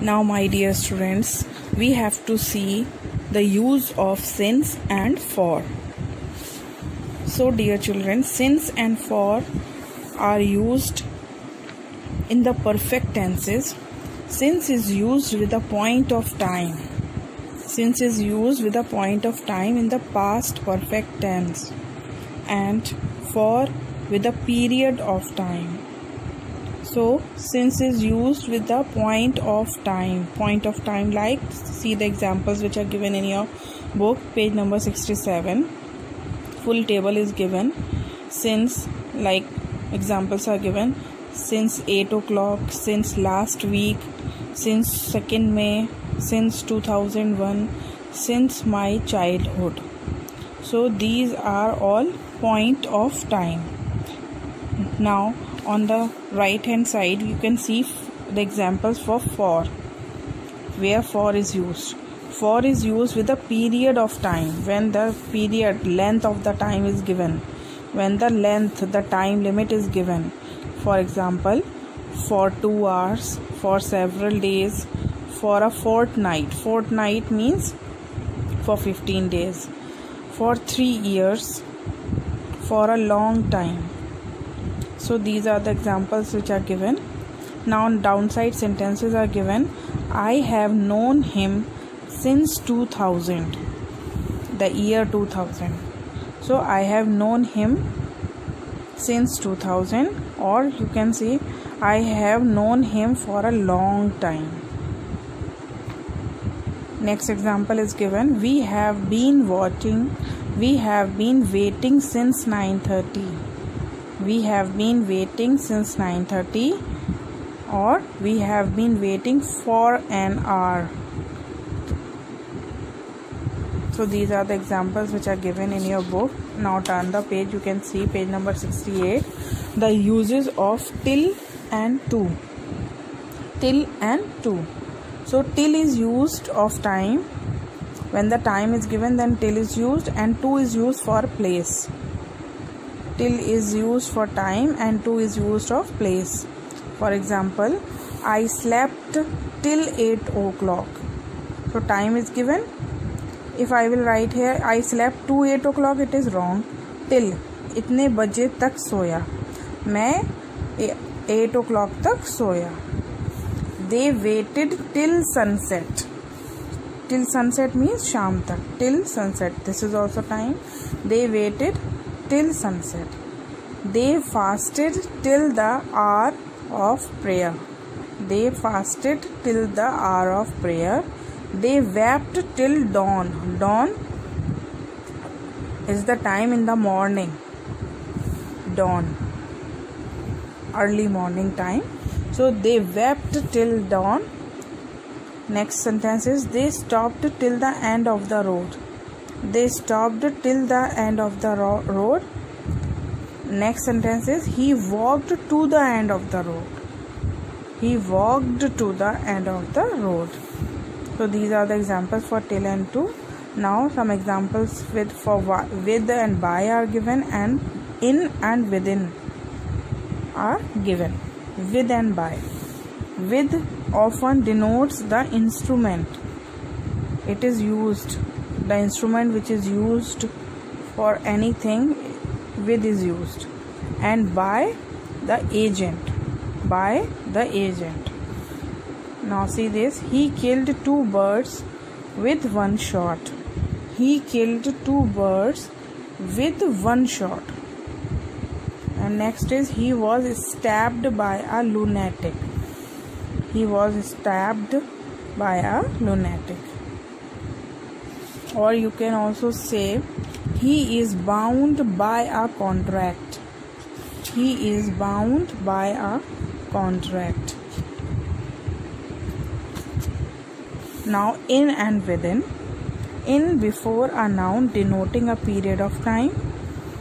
Now, my dear students, we have to see the use of since and for. So, dear children, since and for are used in the perfect tenses. Since is used with a point of time. Since is used with a point of time in the past perfect tense. And for with a period of time so since is used with the point of time. Point of time like see the examples which are given in your book page number 67 full table is given. Since like examples are given. Since 8 o'clock since last week since 2nd may since 2001 since my childhood. So these are all point of time. Now on the right hand side you can see the examples for for where for is used. For is used with a period of time when the period length of the time is given. When the length the time limit is given. For example for 2 hours for several days for a fortnight. Fortnight means for 15 days. For 3 years for a long time so these are the examples which are given. Now downside sentences are given. I have known him since 2000 the year 2000 so i have known him since 2000 or you can say i have known him for a long time. Next example is given. We have been watching we have been waiting since 9:30 we have been waiting since 9:30 or we have been waiting for an hour. So these are the examples which are given in your book. Now turn the page. You can see page number 68 the uses of till and to. Till and to. So till is used of time. When the time is given then till is used and to is used for place till is used for time and to is used of place for example i slept till 8 o'clock so time is given if i will write here i slept to 8 o'clock it is wrong till इतने बजे तक सोया मैं 8 o'clock तक सोया they waited till sunset till sunset means sham tak till sunset this is also time they waited till sunset. They fasted till the hour of prayer. They fasted till the hour of prayer. They wept till dawn. Dawn is the time in the morning. Dawn. Early morning time. So they wept till dawn. Next sentence is they stopped till the end of the road they stopped till the end of the ro- road. Next sentence is he walked to the end of the road. He walked to the end of the road. So these are the examples for till and to. Now some examples with for with and by are given and in and within are given. With and by. With often denotes the instrument. It is used the instrument which is used for anything with is used and by the agent by the agent. Now see this he killed two birds with one shot. He killed two birds with one shot. And next is he was stabbed by a lunatic. He was stabbed by a lunatic और you can also say he is bound by a contract he is bound by a contract now in and within in before a noun denoting a period of time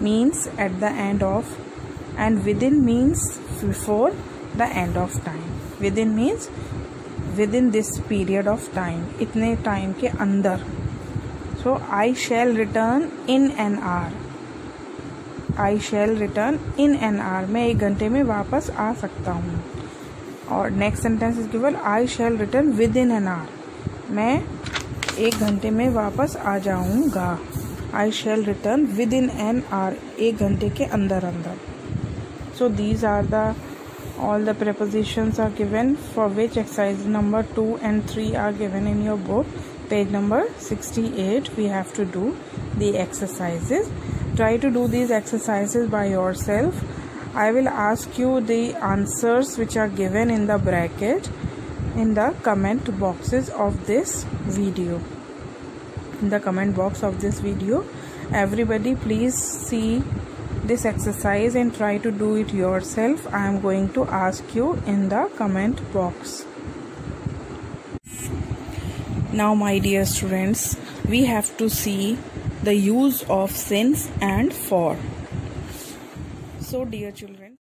means at the end of and within means before the end of time within means within this period of time इतने time के अंदर. So I shall return in an hour I shall return in an hour मैं एक घंटे में वापस आ सकता हूँ। और नेक्स्ट सेंटेंस इज़ केवल I shall return within an hour मैं एक घंटे में वापस आ जाऊँगा। I shall return within an hour एक घंटे के अंदर अंदर। So these are the all the prepositions are given for which exercise number two and three are given in your book page number 68 we have to do the exercises try to do these exercises by yourself I will ask you the answers which are given in the bracket in the comment boxes of this video. In the comment box of this video, everybody please see this exercise and try to do it yourself. I am going to ask you in the comment box. Now my dear students, we have to see the use of since and for. So dear children.